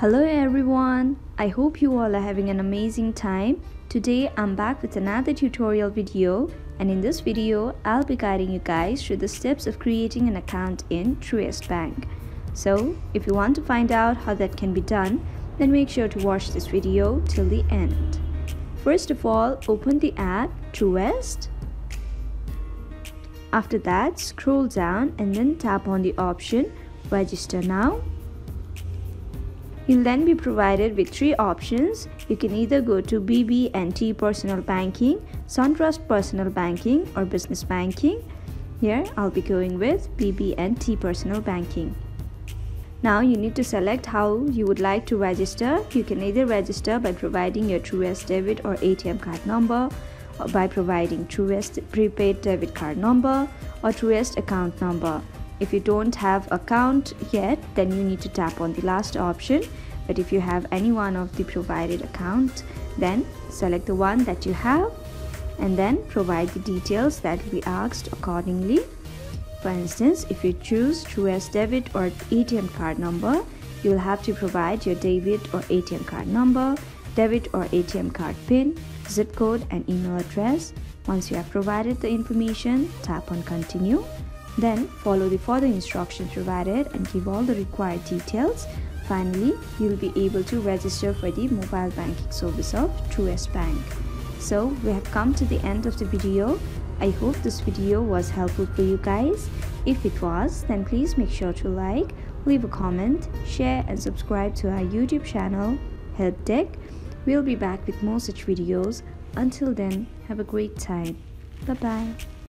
Hello everyone, I hope you all are having an amazing time. Today I'm back with another tutorial video and in this video I'll be guiding you guys through the steps of creating an account in Truist Bank. So if you want to find out how that can be done, then make sure to watch this video till the end. First of all, open the app Truist. After that, scroll down and then tap on the option Register Now You'll then be provided with three options. You can either go to BB&T Personal Banking, SunTrust Personal Banking or Business Banking. Here I'll be going with BB&T Personal Banking. Now you need to select how you would like to register. You can either register by providing your Truist debit or ATM card number or by providing Truist prepaid debit card number or Truist account number. If you don't have account yet, then you need to tap on the last option. But if you have any one of the provided account, then select the one that you have and then provide the details that will be asked accordingly. For instance, if you choose Truist debit or ATM card number, you will have to provide your debit or ATM card number, debit or ATM card PIN, zip code and email address. Once you have provided the information, tap on continue then follow the further instructions provided and give all the required details. Finally, you will be able to register for the mobile banking service of Truist Bank. So we have come to the end of the video. I hope this video was helpful for you guys. If it was, then please make sure to like, leave a comment, share and subscribe to our YouTube channel, Help Deck. We'll be back with more such videos. Until then, have a great time. Bye-bye.